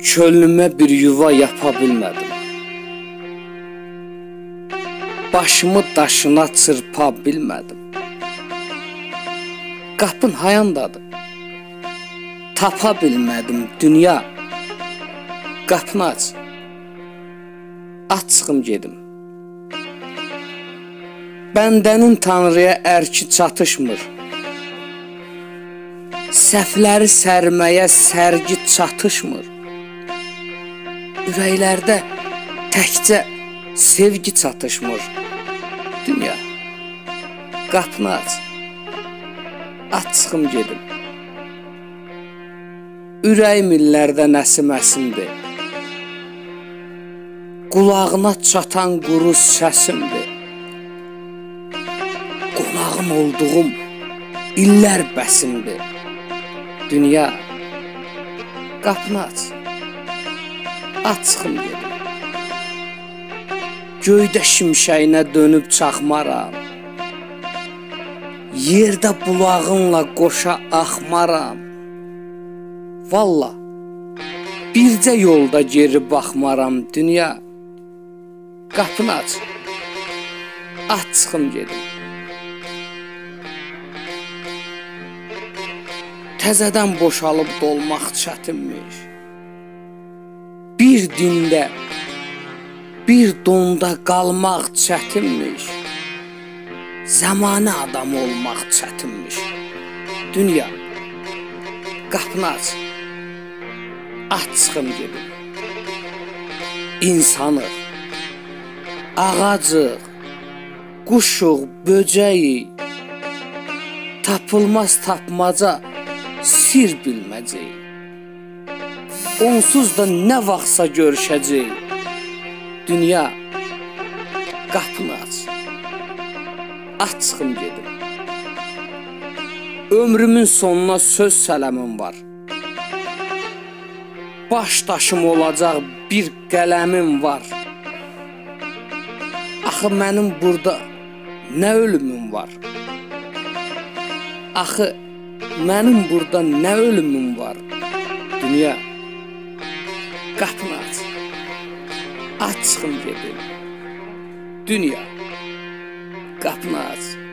Könlümə bir yuva yapa bilmədim. Başımı daşına çırpa bilmədim. Qapın hayandadır? Tapa bilmədim dünya. Qapını aç. Aç çıxım gedim. Bəndənin Tanrıya ərki çatışmır. Səhvləri sərməyə sərgi çatışmır. Ürəklərdə təkcə sevgi çatışmır. Dünya qapını aç. Aç çıxım gedim. Ürəyim illərdə nəsim-əsimdir. Qulağına çatan quru səsimdir. Qonağın olduğum illər bəsimdir. Dünya qapını aç. Aç çıxım gedim. Göydə şimşəyinə dönüb çaxmaram. Yerdə bulağınla qoşa axmaram. Valla bircə yolda geri baxmaram dünya. Qapını aç. Aç çıxım gedim. Təzədən boşalıb dolmaq çətinmiş. Bir dində, bir donda qalmaq çətinmiş. Zamanı adam olmaq çətinmiş. Dünya qapını aç. Aç çıxım gedim. İnsanıq, ağacıq, quşuq, böcəyi, tapılmaz tapmaca, sir bilməcək. Onsuz da nə vaxtsa görüşəcək. Dünya qapını aç. Aç çıxım gedim. Ömrümün sonuna söz sələmim var. Baş daşım olacaq bir qələmim var. Axı mənim burada nə ölümüm var? Axı mənim burada nə ölümüm var? Dünya qapını aç. Aç çıxım gedim. Dünya qapını aç. Aç çıxım gedim.